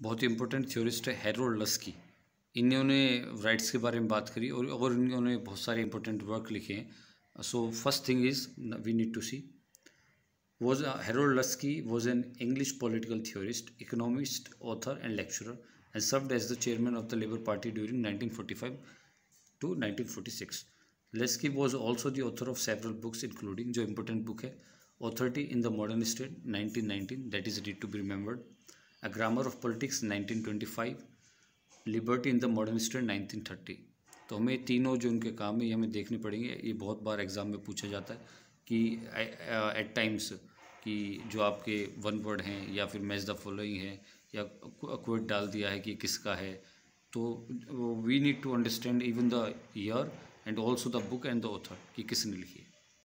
बहुत ही important theorist है हेरोल्ड लस्की इन्होंने राइट्स के बारे में बात करी और और इन्होंने बहुत सारे इंपॉर्टेंट वर्क लिखे हैं so first thing is we need to see was Harold Laski was an English political theorist economist author and lecture and serve as the chairman of the Labour Party during nineteen forty five to nineteen forty six Laski was also the author of several books including जो important book है authority in the modern state nineteen nineteen that is read to be remembered A Grammar of Politics 1925 liberty in the modern state nineteen thirty तो हमें तीनों जो उनके काम है, ये हमें देखने पड़ेंगे। ये बहुत बार एग्ज़ाम में पूछा जाता है कि एट टाइम्स कि जो आपके वन वर्ड हैं या फिर मैच द फॉलोइंग है, या क्वेट डाल दिया है कि किसका है। तो we need to understand even the year and also the book and the author कि किसने लिखी है।